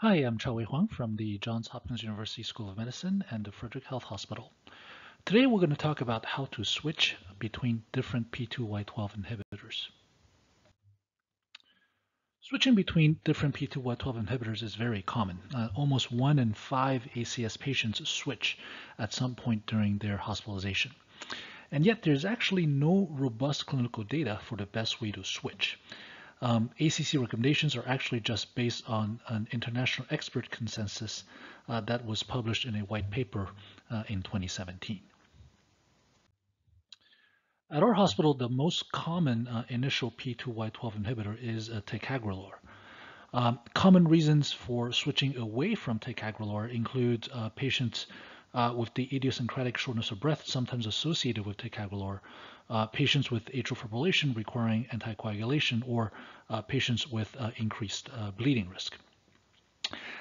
Hi, I'm Chao Wei Hwang from the Johns Hopkins University School of Medicine and the Frederick Health Hospital. Today we're going to talk about how to switch between different P2Y12 inhibitors. Switching between different P2Y12 inhibitors is very common. Uh, almost one in five ACS patients switch at some point during their hospitalization. And yet there's actually no robust clinical data for the best way to switch um, ACC recommendations are actually just based on an international expert consensus uh, that was published in a white paper uh, in 2017. At our hospital, the most common uh, initial P2Y12 inhibitor is uh, ticagrelor. Um, common reasons for switching away from ticagrelor include uh, patients uh, with the idiosyncratic shortness of breath, sometimes associated with ticagrelor, uh, patients with atrial fibrillation requiring anticoagulation, or uh, patients with uh, increased uh, bleeding risk.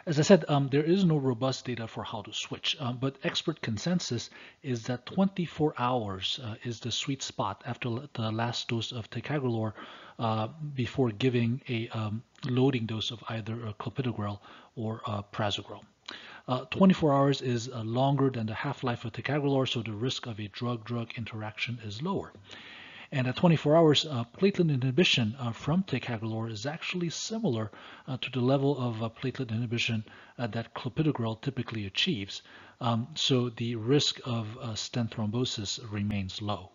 As I said, um, there is no robust data for how to switch, um, but expert consensus is that 24 hours uh, is the sweet spot after the last dose of ticagrelor uh, before giving a um, loading dose of either clopidogrel or prasugrel. Uh, 24 hours is uh, longer than the half-life of ticagrelor, so the risk of a drug-drug interaction is lower. And at 24 hours, uh, platelet inhibition uh, from ticagrelor is actually similar uh, to the level of uh, platelet inhibition that clopidogrel typically achieves. Um, so the risk of stent thrombosis remains low.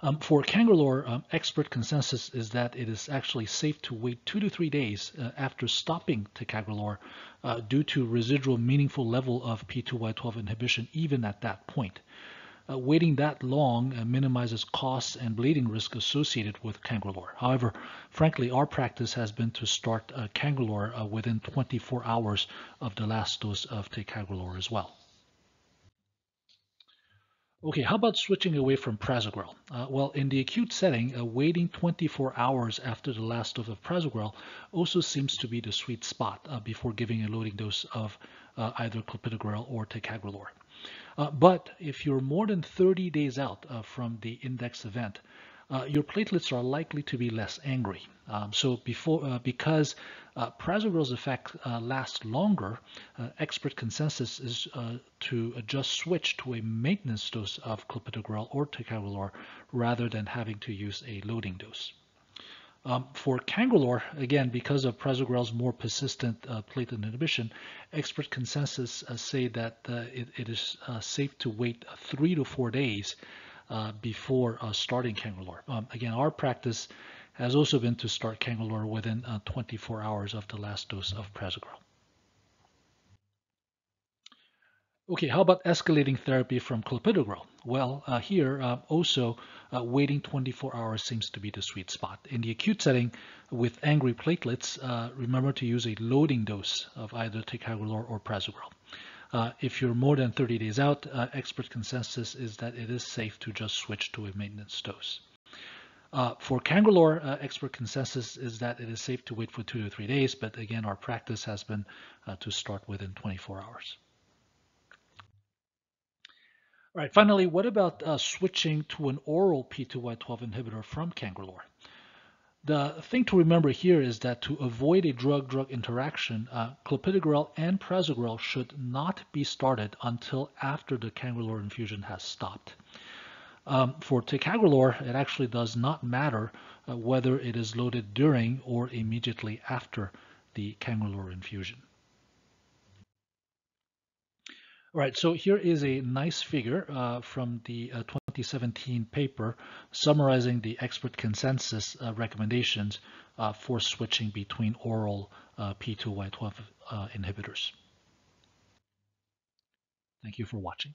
Um, for Cangrelor, um, expert consensus is that it is actually safe to wait two to three days uh, after stopping ticagrelor uh, due to residual meaningful level of P2Y12 inhibition even at that point. Uh, waiting that long uh, minimizes costs and bleeding risk associated with Cangrelor. However, frankly, our practice has been to start uh, Cangrelor uh, within 24 hours of the last dose of ticagrelor as well. Okay, how about switching away from prasugrel? Uh, well, in the acute setting, uh, waiting 24 hours after the last dose of prasugrel also seems to be the sweet spot uh, before giving a loading dose of uh, either clopidogrel or ticagrelor. Uh, but if you're more than 30 days out uh, from the index event, uh, your platelets are likely to be less angry. Um, so before, uh, because uh, effect uh, lasts longer, uh, expert consensus is uh, to just switch to a maintenance dose of clopidogrel or ticagrelor rather than having to use a loading dose. Um, for Cangrelor, again, because of prasugrel's more persistent uh, platelet inhibition, expert consensus uh, say that uh, it, it is safe to wait three to four days uh, before uh, starting Cangrelor. Um, again, our practice has also been to start Cangrelor within uh, 24 hours of the last dose of prasugrel. Okay, how about escalating therapy from clopidogrel? Well, uh, here uh, also uh, waiting 24 hours seems to be the sweet spot. In the acute setting with angry platelets, remember to use a loading dose of either ticagrelor or prasugrel. Uh, if you're more than 30 days out, uh, expert consensus is that it is safe to just switch to a maintenance dose. Uh, for Cangrelor, uh, expert consensus is that it is safe to wait for two to three days, but again, our practice has been uh, to start within 24 hours. All right, finally, what about uh, switching to an oral P2Y12 inhibitor from Cangrelor? The thing to remember here is that to avoid a drug-drug interaction, uh, clopidogrel and prasugrel should not be started until after the cangrelor infusion has stopped. Um, for ticagrelor, it actually does not matter uh, whether it is loaded during or immediately after the cangrelor infusion. All right, so here is a nice figure uh, from the uh, 2017 paper summarizing the expert consensus uh, recommendations uh, for switching between oral uh, P2Y12 uh, inhibitors. Thank you for watching.